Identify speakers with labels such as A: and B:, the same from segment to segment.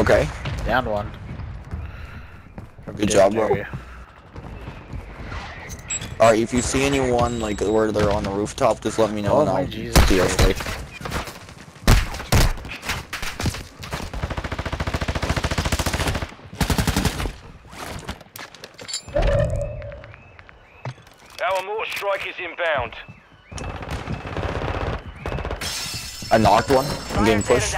A: Okay.
B: Down one. From
A: Good job, bro. Alright, if you see anyone, like, where they're on the rooftop, just let me know
B: Oh
A: and I'll
B: Jesus
A: de-escalate.
C: Our mortar strike is inbound.
A: I knocked one. I'm getting pushed.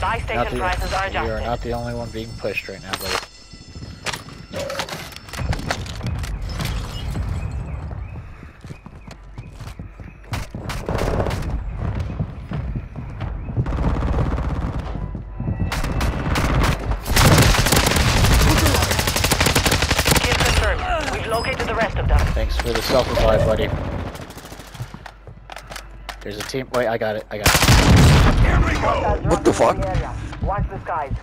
D: Buy
B: Not
D: station
B: the,
D: prices are
B: you are not the only one being pushed right now, buddy.
D: We've located the rest of them.
B: Thanks for the self-revive, buddy. There's a team. Wait, I got it. I got it.
A: What the fuck?
D: Watch the skies.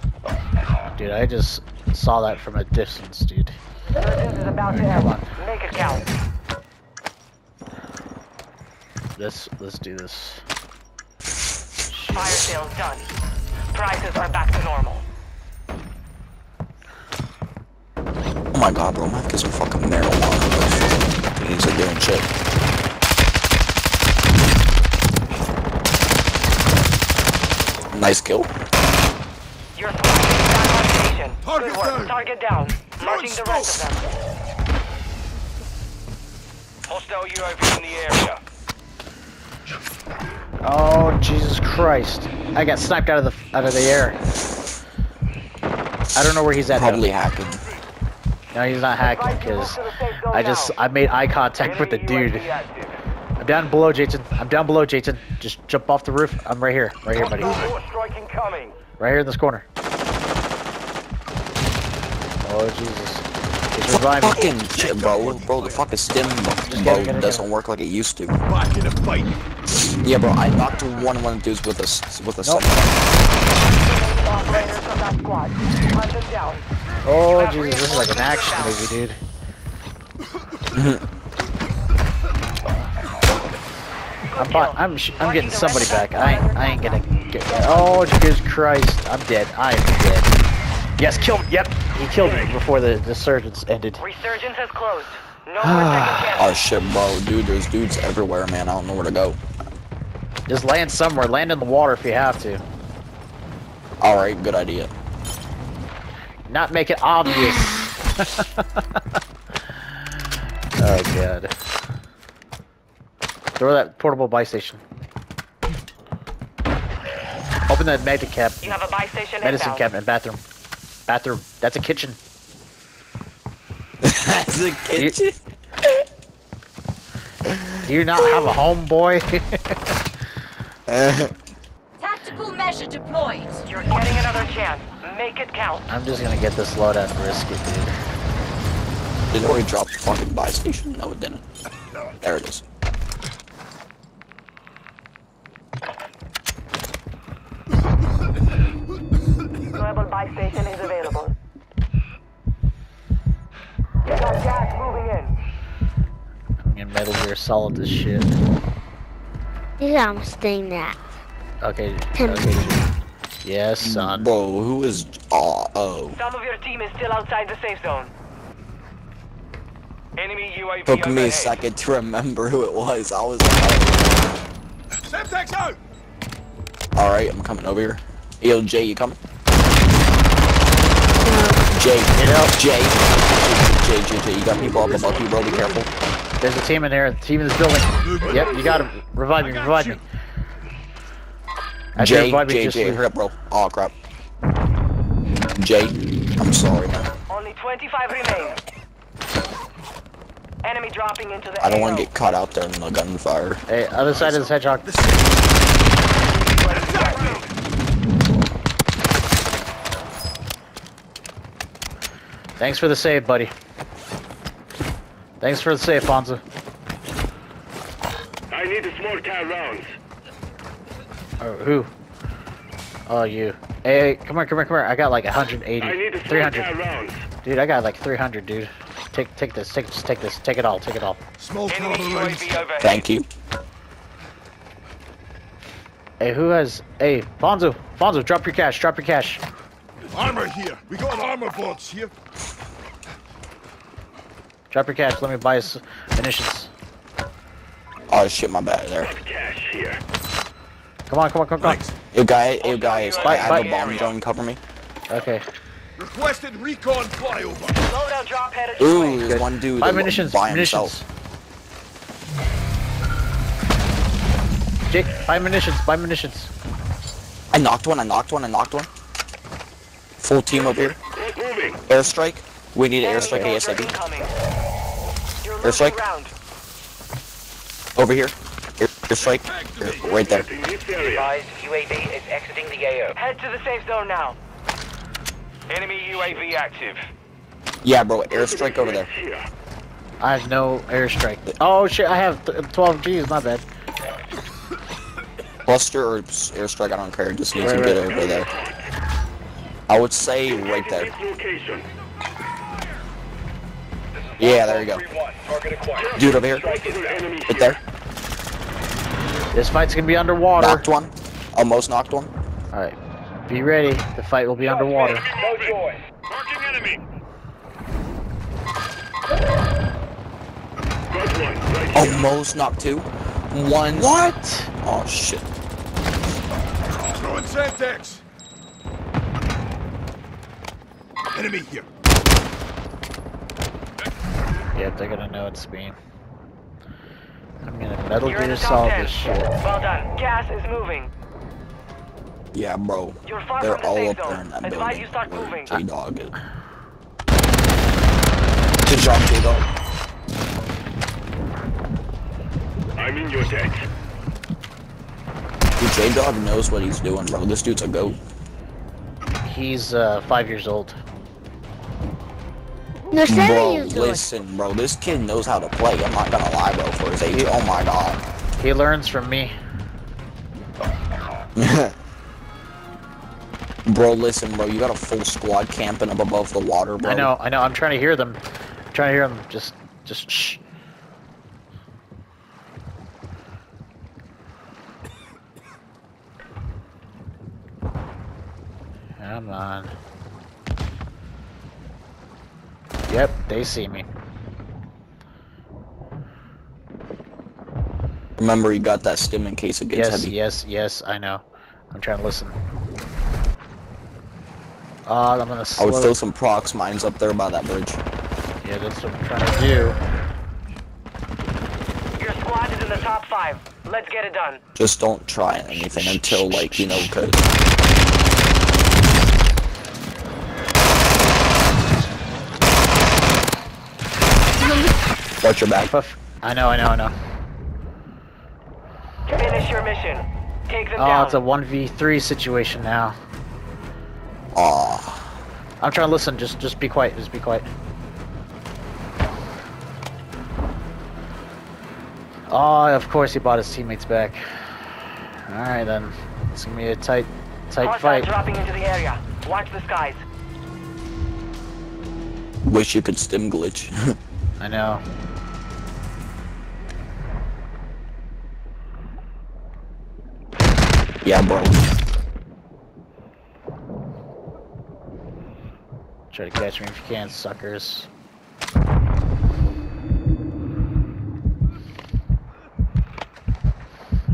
B: Dude, I just saw that from a distance, dude.
D: Surgeons is about to
B: Come on.
D: Make it count.
B: Let's let's do this.
D: Fire sales done. Prices are back to normal.
A: Oh my god, bro, might get some fucking marijuana. These are doing shit. Nice kill.
D: Your squad is back on station.
E: Target
D: Good work.
E: down.
D: Target down. Marking the rest of them.
C: Hostile UAV in the area.
B: Oh Jesus Christ! I got sniped out of the out of the air. I don't know where he's at. though.
A: Probably hacking.
B: No, he's not hacking because I just I made eye contact with the dude. I'm down below, Jason. I'm down below, Jason. Just jump off the roof. I'm right here, right here, buddy.
C: Hostile mortar strike incoming.
B: Right here in this corner. Oh Jesus! He's reviving.
A: Fucking shit, bro. Bro, the fucking stim mode doesn't work like it used to.
E: Back in the fight.
A: Yeah, bro, I knocked one one dudes with a s- with a
B: Nope.
A: sniper.
D: Operators of that squad. Hunt them down.
B: Oh Jesus! This is like an action movie, dude. I'm, bu- I'm, sh- I'm getting somebody back. I ain't, I ain't gonna get. Oh Jesus Christ! I'm dead. I'm dead. Yes, kill. Yep, he killed me before the the surgeons ended.
D: Resurgence has closed. No more
A: Oh shit, bro, dude, there's dudes everywhere, man. I don't know where to go.
B: Just land somewhere. Land in the water if you have to.
A: All right, good idea.
B: Not make it obvious. oh god. Throw that portable buy station. Open that medic cap,
D: You have a buy station
B: medicine
D: inbound.
B: cabinet, bathroom. Bathroom. That's a kitchen.
A: That's a kitchen.
B: Do you not have a home, boy?
F: Tactical measure deployed.
D: You're getting another chance. Make it count.
B: I'm just gonna get this loadout and risk it, dude.
A: Did it already drop the fucking buy station? No, it didn't. There it is.
D: In.
B: I'm gonna Metal Gear Solid this shit.
G: Yeah, I'm staying that.
B: Okay. Okay. Yes, son.
A: Bro, who is? Oh, oh.
D: Some of your team is still outside the safe zone.
C: Enemy UAV
A: Took me
C: overhead.
A: a second to remember who it was. I was
E: Semtex out.
A: all right, I'm coming over here. Yo, Jay, you coming? Jay,
B: Get out.
A: Jay, Jay, Jay, Jay, you got people up above you, bro. Be careful.
B: There's a team in there. Team in this building. Yep, you got him. Revive me. Revive me. I
A: Jay,
B: revive
A: Jay, Jay, hurry up, bro. Oh crap. Jay, I'm sorry, man.
D: Only 25 remain. Enemy dropping into the
A: I don't want to get caught out there in the gunfire.
B: Hey, other side of this hedgehog. Thanks for the save, buddy. Thanks for the save, Fonzo.
C: I need a small car rounds.
B: Oh, who? Oh, you. Hey, hey, come here, come here, come here. I got like 180,
C: I need a small
B: 300.
C: car rounds.
B: Dude, I got like 300, dude. Take, take this, take, just take this, take it all, take it all.
E: Small
C: Enemy
E: caliber range.
C: UAV overhead.
A: Thank you.
B: Hey, who has? Hey, Fonzo, Fonzo, drop your cash, drop your cash.
E: Armor here. We got armor bolts here.
B: Drop your cash. Let me buy us munitions.
A: Oh shit, my bad there.
C: Cash here.
B: Come on, come on, come on, come on.
E: Thanks.
A: You guy, you guys, I
B: Bye,
A: have
B: bye.
A: a bomb drone cover me.
B: Okay.
E: Requested recon flyover.
D: Loadout drop headed.
A: Ooh, there's one dude
B: Buy munitions.
A: by
B: Munitions.
A: himself.
B: Jake, buy munitions. Buy munitions.
A: I knocked one, I knocked one, I knocked one. Full team over here.
C: Not moving.
A: Airstrike. We need an airstrike
D: Enemy
A: ASAP.
D: Incoming. You're
A: Airstrike. Over here. Air, airstrike. Here, Right there.
C: In.
H: Advised UAV is exiting the AO.
D: Head to the safe zone now.
C: Enemy UAV active.
A: Yeah, bro, airstrike over there.
B: I have no airstrike. Oh shit, I have 12 G's. My bad.
A: Cluster or s- airstrike, I don't care. Just need to
B: Right,
A: get over there. I would say right there.
C: This location.
A: Yeah, there you go. Dude over here. Right there.
B: This fight's gonna be underwater.
A: Knocked one. Almost knocked one.
B: All right. Be ready. The fight will be underwater.
C: No joy. Marking enemy. Got one. Right here.
A: Almost knocked two. One.
B: What?
A: Oh shit.
E: Throwing Semtex. Enemy here.
B: Yep, they're gonna know it's me. I'm gonna Metal
D: You're
B: Gear solve
D: 10.
B: this shit.
D: Well done. Gas is moving.
A: Yeah, bro.
D: You're far
A: They're
D: from the
A: all
D: safe
A: up there in that
D: Advise
A: building.
D: you start
A: where
D: moving.
A: J-Dog is. Good job, J-Dog.
C: I'm in your deck.
A: Dude, J-Dog knows what he's doing, bro. This dude's a goat.
B: He's uh, five years old.
G: No,
A: Bro,
G: years
A: listen, bro. This kid knows how to play. I'm not gonna lie, bro, for his age. Oh my god.
B: He learns from me.
A: bro, listen, bro. You got a full squad camping up above the water, bro.
B: I know, I know. I'm trying to hear them. I'm trying to hear them. Just, just shh. Come on. Yep, they see me.
A: Remember, you got that stim in case it gets
B: Yes,
A: heavy.
B: yes, yes, yes, I know. I'm trying to listen. Uh, I'm gonna
A: I would throw some prox mines up there by that bridge.
B: Yeah, that's what I'm trying to do.
D: Your squad is in the top five. Let's get it done.
A: Just don't try anything until, like, you know, cause... Watch your back.
B: Puff. I know, I know, I know.
D: Finish your mission. Take them
B: Oh,
D: down.
B: it's a 1v3 situation now.
A: Aw.
B: I'm trying to listen. Just, just be quiet. Just be quiet. Oh, of course he bought his teammates back. All right then. It's gonna be a tight, tight
D: Hostiles
B: fight.
D: dropping into the area. Watch the skies.
A: Wish you could stim glitch.
B: I know.
A: Yeah, bro.
B: Try to catch me if you can, suckers.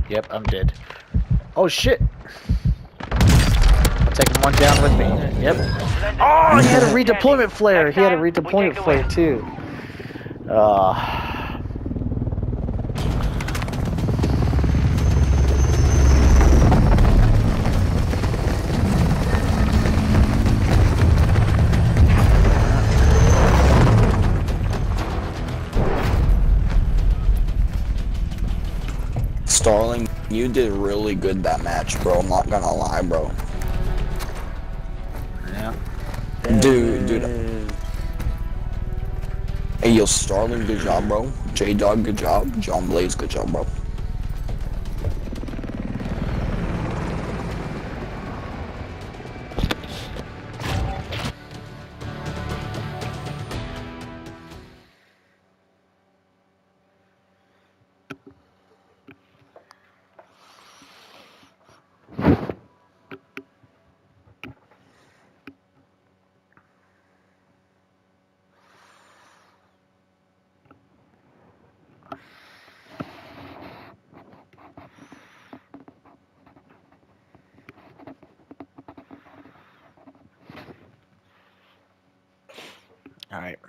B: Yep, I'm dead. Oh shit! I'm taking one down with me. Yep. Oh, he had a redeployment flare. He had a redeployment flare too. Uh,
A: Sterling, you did really good that match, bro. I'm not gonna lie, bro.
B: yeah.
A: Dude, dude. Hey, yo, Sterling, good job, bro. J-Dog, good job. John Blaze, good job, bro.
B: Right.